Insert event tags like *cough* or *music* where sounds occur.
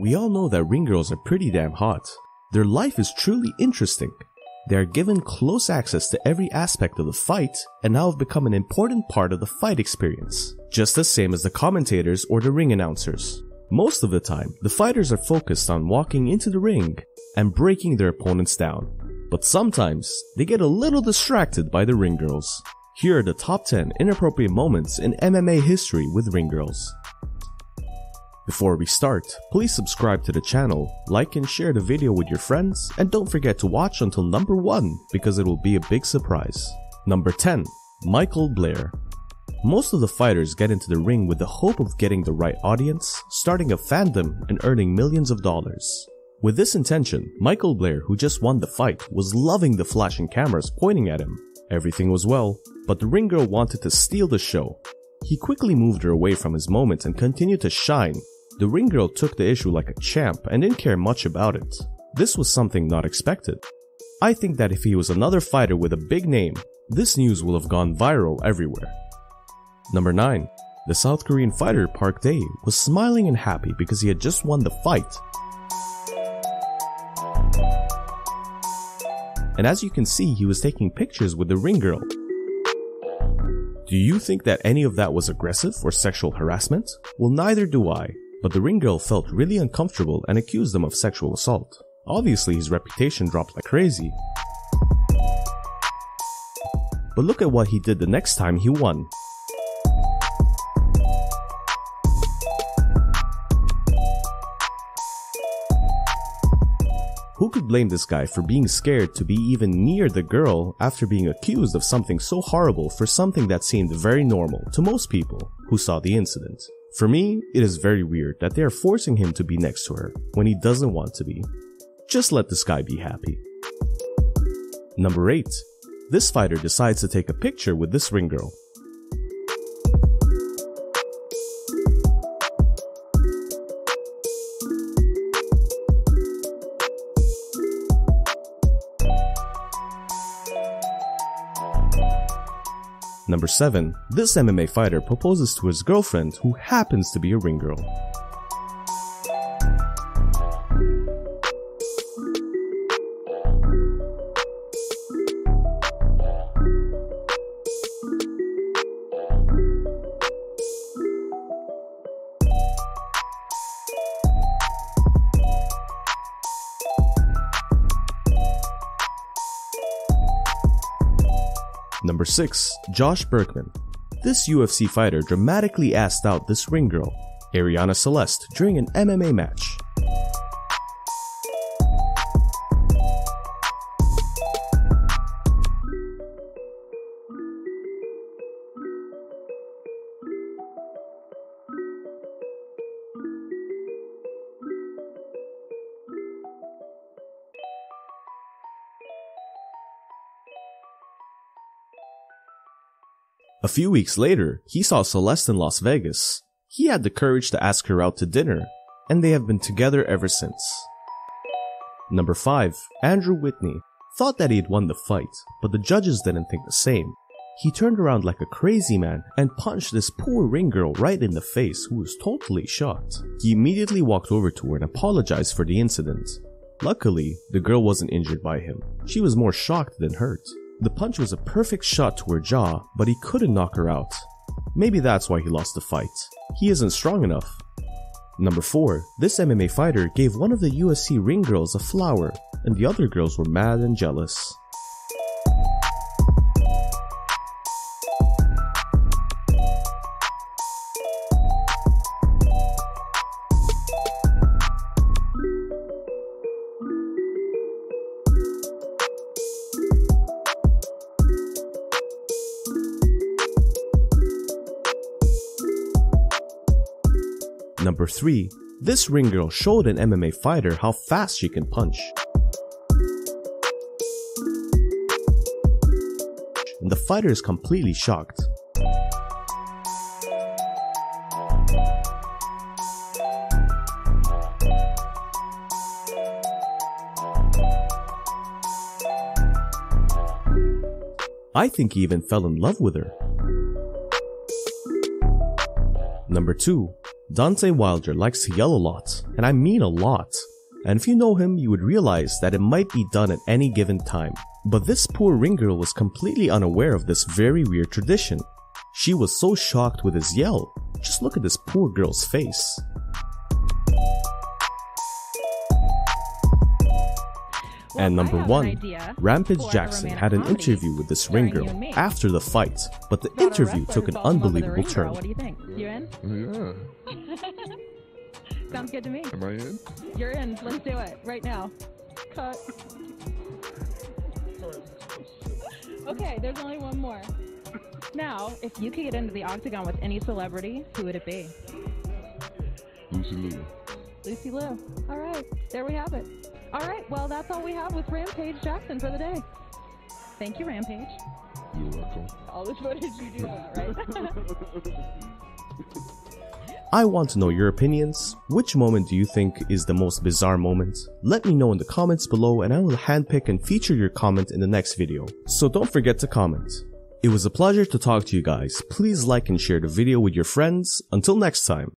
We all know that ring girls are pretty damn hot. Their life is truly interesting. They are given close access to every aspect of the fight and now have become an important part of the fight experience, just the same as the commentators or the ring announcers. Most of the time, the fighters are focused on walking into the ring and breaking their opponents down. But sometimes, they get a little distracted by the ring girls. Here are the top 10 inappropriate moments in MMA history with ring girls. Before we start, please subscribe to the channel, like and share the video with your friends, and don't forget to watch until number 1 because it will be a big surprise. Number 10. Michael Blair Most of the fighters get into the ring with the hope of getting the right audience, starting a fandom, and earning millions of dollars. With this intention, Michael Blair, who just won the fight, was loving the flashing cameras pointing at him. Everything was well, but the ring girl wanted to steal the show. He quickly moved her away from his moment and continued to shine, the ring girl took the issue like a champ and didn't care much about it. This was something not expected. I think that if he was another fighter with a big name, this news will have gone viral everywhere. Number 9. The South Korean fighter Park Dae was smiling and happy because he had just won the fight. And as you can see, he was taking pictures with the ring girl. Do you think that any of that was aggressive or sexual harassment? Well, neither do I but the ring girl felt really uncomfortable and accused him of sexual assault. Obviously his reputation dropped like crazy. But look at what he did the next time he won. Who could blame this guy for being scared to be even near the girl after being accused of something so horrible for something that seemed very normal to most people who saw the incident? For me, it is very weird that they are forcing him to be next to her when he doesn't want to be. Just let this guy be happy. Number 8. This fighter decides to take a picture with this ring girl. Number 7. This MMA fighter proposes to his girlfriend who happens to be a ring girl. Number 6. Josh Burkman. This UFC fighter dramatically asked out this ring girl, Arianny Celeste, during an MMA match. A few weeks later, he saw Celeste in Las Vegas. He had the courage to ask her out to dinner, and they have been together ever since. Number 5. Andrew Whitney thought that he had won the fight, but the judges didn't think the same. He turned around like a crazy man and punched this poor ring girl right in the face who was totally shocked. He immediately walked over to her and apologized for the incident. Luckily, the girl wasn't injured by him. She was more shocked than hurt. The punch was a perfect shot to her jaw, but he couldn't knock her out. Maybe that's why he lost the fight. He isn't strong enough. Number 4. This MMA fighter gave one of the UFC ring girls a flower, and the other girls were mad and jealous. Number 3. This ring girl showed an MMA fighter how fast she can punch. And the fighter is completely shocked. I think he even fell in love with her. Number 2. Dante Wilder likes to yell a lot, and I mean a lot. And if you know him, you would realize that it might be done at any given time. But this poor ring girl was completely unaware of this very weird tradition. She was so shocked with his yell. Just look at this poor girl's face. And number one, idea Rampage Jackson had an interview with this ring girl after the fight, but the interview took an who falls in love with a unbelievable turn. What do you think? You in? Yeah. *laughs* Sounds good to me. Am I in? You're in. Let's do it right now. Cut. Okay, there's only one more. Now, if you could get into the octagon with any celebrity, who would it be? Lucy Liu. Lucy Liu. All right, there we have it. All right, well, that's all we have with Rampage Jackson for the day. Thank you, Rampage. You're welcome. All this footage you do that, right? *laughs* I want to know your opinions. Which moment do you think is the most bizarre moment? Let me know in the comments below and I will handpick and feature your comment in the next video. So don't forget to comment. It was a pleasure to talk to you guys. Please like and share the video with your friends. Until next time.